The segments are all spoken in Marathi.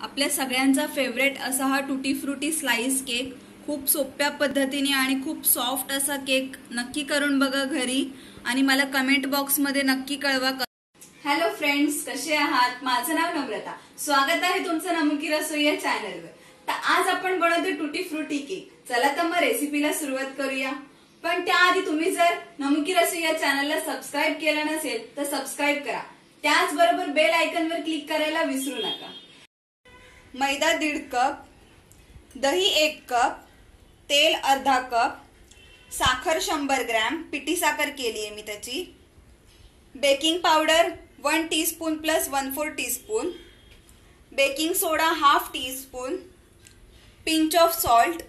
आपल्या सगळ्यांचा फेवरेट असा हा टुटी फ्रुटी स्लाइस केक खूप सोप्या पद्धतीने आणि खूप सॉफ्ट असा केक नक्की करून बघा घरी. आणि मला कमेंट बॉक्समध्ये नक्की कळवा. हॅलो फ्रेंड्स कसे आहात? माझं नाव नम्रता. स्वागत आहे तुमचं नमुकी रसोई या चॅनलवर तर आज आपण बनवतो टुटी फ्रुटी केक चला तर मग रेसिपीला सुरुवात करूया. पण त्याआधी तुम्ही जर नमुकी रसोई या चॅनलला सबस्क्राईब केलं नसेल तर सबस्क्राईब करा. त्याचबरोबर बेल आयकनवर क्लिक करायला विसरू नका. मैदा दीड कप दही एक कप तेल अर्धा कप साखर शंभर ग्रॅम पिठी साखर केली आहे मी त्याची. Baking powder one teaspoon plus one four teaspoon. Baking soda half teaspoon. Pinch of salt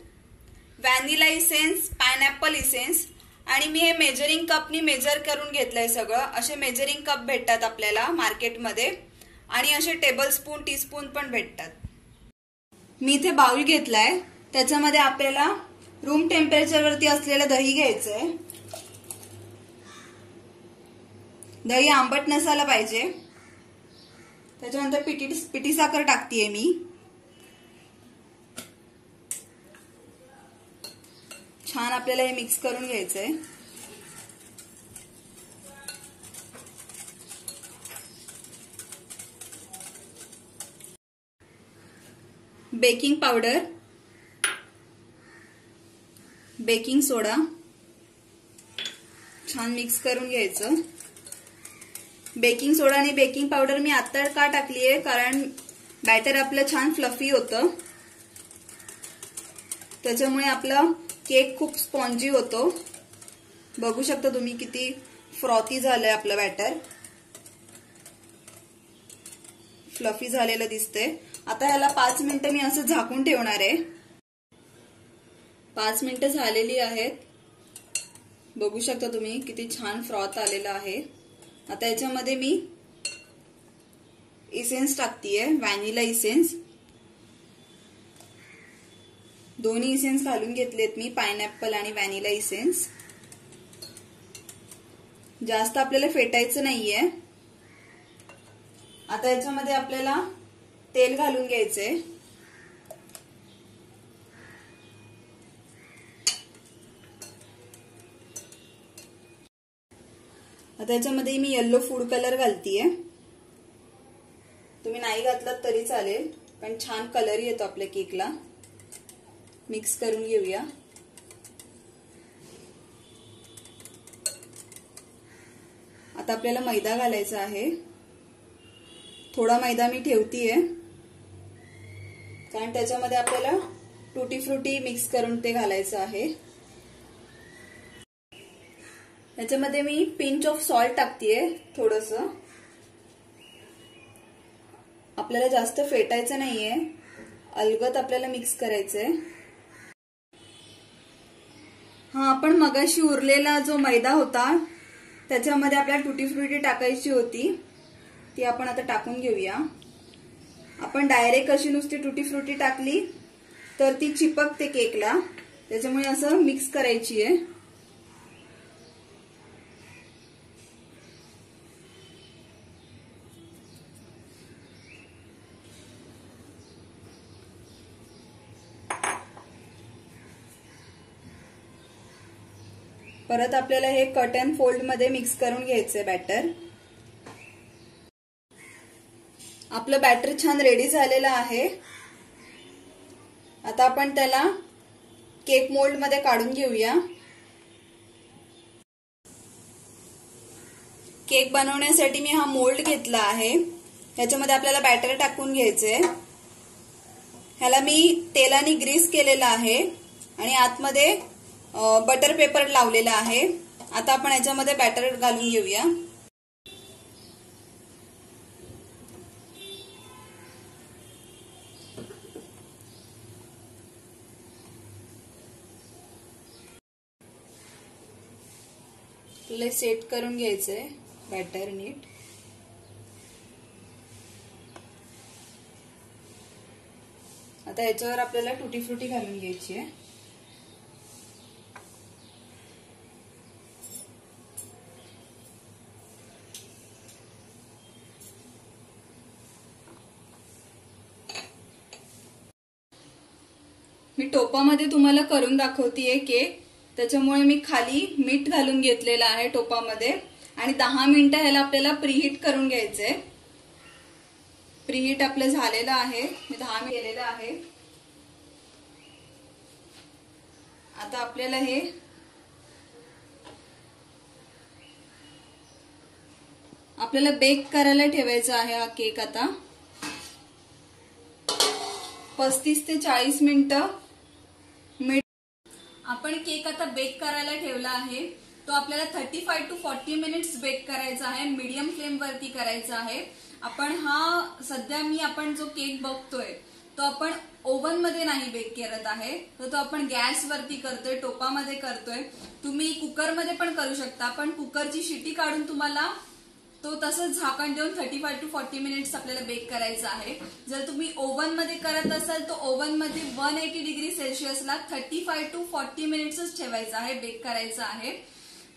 vanilla essence pineapple essence. आणि मी हे मेजरिंग कपनी मेजर करून घेतलं आहे सगळं. असे मेजरिंग कप भेटतात आपल्याला मार्केटमध्ये. आणि असे टेबल स्पून टीस्पून पण भेटतात. मी इथे बाउल घेतलाय. त्याच्यामध्ये आपल्याला रूम टेम्परेचर वरती असलेलं दही घ्यायचंय. दही आंबट नसायला पाहिजे. त्याच्यानंतर पिटी पिटी साखर टाकतीये मी. छान आपल्याला हे मिक्स करून घ्यायचंय. Baking powder baking soda. छान मिक्स करून घ्यायचं. बेकिंग सोडा आणि बेकिंग पावडर मी आता का टाकली आहे कारण बॅटर आपलं छान फ्लफी होतं. त्याच्यामुळे आपला केक खूप स्पॉन्जी होतो. बघू शकता तुम्ही किती फ्रॉथी झालंय आपलं बॅटर. फ्लफी झालेलं दिसतंय. आता याला पाच मिनिटं मी असं झाकून ठेवणार आहे. पाच मिनिटं झालेली आहेत. बघू शकता तुम्ही किती छान फ्रॉथ आलेला आहे. आता याच्यामध्ये मी इसेन्स टाकतीये व्हॅनिला इसेन्स. दोन्ही इसेन्स घालून घेतलेत मी पायनॅपल आणि व्हॅनिला इसेन्स. जास्त आपल्याला फेटायचं नाहीये. आता याच्यामध्ये आपल्याला तेल घालून घ्यायचंय आता याच्यामध्ये मी येल्लो फूड कलर घालतीये. तुम्ही नाही घातलात तरी चालेल पण छान कलर येतो आपल्या केकला मिक्स करून घेऊया. आता आपल्याला मैदा घालायचा आहे. थोडा मैदा मी ठेवतीये. कारण त्याच्यामध्ये आपल्याला टुटी फ्रुटी मिक्स करून ते घालायचं आहे. त्याच्यामध्ये मी पिंच ऑफ सॉल्ट टाकतेय थोडस. आपल्याला जास्त फेटायचं नाहीये. अलगत आपल्याला मिक्स करायचंय. हा आपण मगाशी उरलेला जो मैदा होता त्याच्यामध्ये आपल्याला टुटी फ्रुटी टाकायची होती. ती आपण आता टाकून घेऊया. आपण डायरेक्ट अशी नुसती टुटी फ्रुटी टाकली तर ती चिपकते केकला. त्याच्यामुळे असं मिक्स करायची आहे. परत आपल्याला हे कट अँड फोल्डमध्ये मिक्स करून घ्यायचंय बॅटर आपलं बॅटर छान रेडी झालेलं आहे. आता आपण त्याला केक मोल्डमध्ये काढून घेऊया. केक बनवण्यासाठी मी हा मोल्ड घेतला आहे. ह्याच्यामध्ये आपल्याला बॅटर टाकून घ्यायचंय. ह्याला मी तेलाने ग्रीस केलेला आहे आणि आतमध्ये बटर पेपर लावलेला आहे. आता आपण याच्यामध्ये बॅटर घालून घेऊया. आपल्याला सेट करून घ्यायचंय. बॅटर नीट. आता याच्यावर आपल्याला टुटी फ्रुटी घालून घ्यायची आहे. मी टोपामध्ये तुम्हाला करून दाखवतीये केक. त्याच्यामुळे मी खाली मीठ घालून घेतलेलं आहे टोपामध्ये. आणि दहा मिनिटं ह्याला आपल्याला प्रीहीट करून घ्यायचंय. प्रीहीट आपलं झालेलं आहे. मी दहा मिनिट केलेलं आहे. आता आपल्याला हे आपल्याला बेक करायला ठेवायचा आहे हा केक आता. पस्तीस ते चाळीस मिनिटं आपण केक आता बेक करायला ठेवला आहे. तो आपल्याला thirty five to forty minutes bake करायचा आहे. मीडियम फ्लेमवरती करायचा आहे. आपण हा सध्या मी आपण जो केक बघतोय तो आपण ओव्हनमध्ये नाही बेक करत आहे. तर तो आपण गॅसवरती करतोय टोपामध्ये करतोय. तुम्ही कुकरमध्ये पण करू शकता पण कुकरची शिटी काढून तुम्हाला तो तसंच झाकण देऊन thirty five to forty minutes आपल्याला बेक करायचा आहे. जर तुम्ही ओव्हनमध्ये करत असाल तर ओव्हनमध्ये वन एटी डिग्री सेल्सिअसला थर्टी फाय टू फॉर्टी मिनिट्सच ठेवायचं आहे बेक करायचं आहे.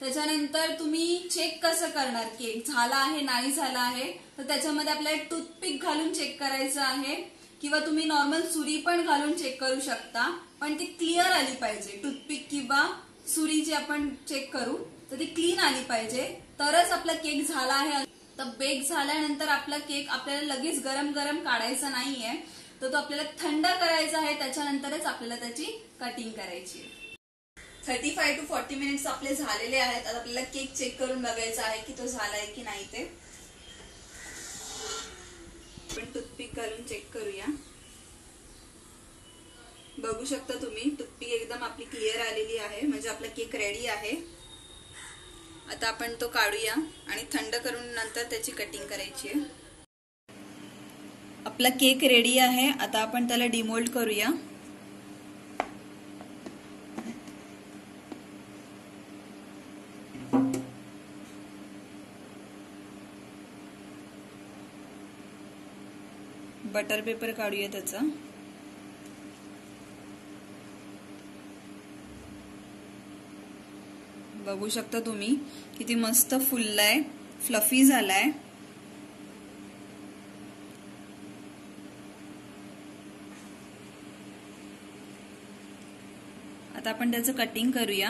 त्याच्यानंतर तुम्ही चेक कसं करणार केक झाला आहे नाही झाला आहे तर त्याच्यामध्ये आपल्याला टूथपिक घालून चेक करायचं आहे. किंवा तुम्ही नॉर्मल सुरी पण घालून चेक करू शकता. पण ती क्लिअर आली पाहिजे टूथपिक किंवा सुरी जी आपण चेक करू. तर ती क्लीन आली पाहिजे. तरच आपला केक झाला आहे. तर बेक झाल्यानंतर आपला केक आपल्याला लगेच गरम गरम काढायचा नाहीये. तर तो आपल्याला थंड करायचा आहे त्याच्यानंतरच आपल्याला त्याची कटिंग करायची thirty five to forty minutes आपले झालेले आहेत. आता आपल्याला केक चेक करून बघायचा आहे की तो झालाय की नाही ते. आपण टूथपिक घालून चेक करूया. बघू शकता तुम्ही टूथपिक एकदम आपली क्लिअर आलेली आहे. म्हणजे आपला केक रेडी आहे. आता आपण तो काढूया आणि थंड करून नंतर त्याची कटिंग करायची आहे. आपला केक रेडी आहे. आता आपण त्याला डिमोल्ड करूया. बटर पेपर काढूया त्याचा. बघू शकता तुम्ही. किती मस्त फुललाय फ्लफी झालाय. आता आपण त्याचं कटिंग करूया.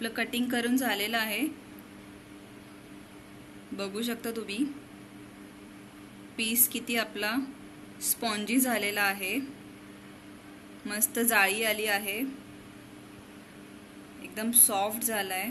आपलं कटिंग करून झालेलं आहे. बघू शकता तुम्ही. पीस किती आपला स्पॉन्जी झालेला आहे. मस्त जाळी आली आहे. एकदम सॉफ्ट झाला आहे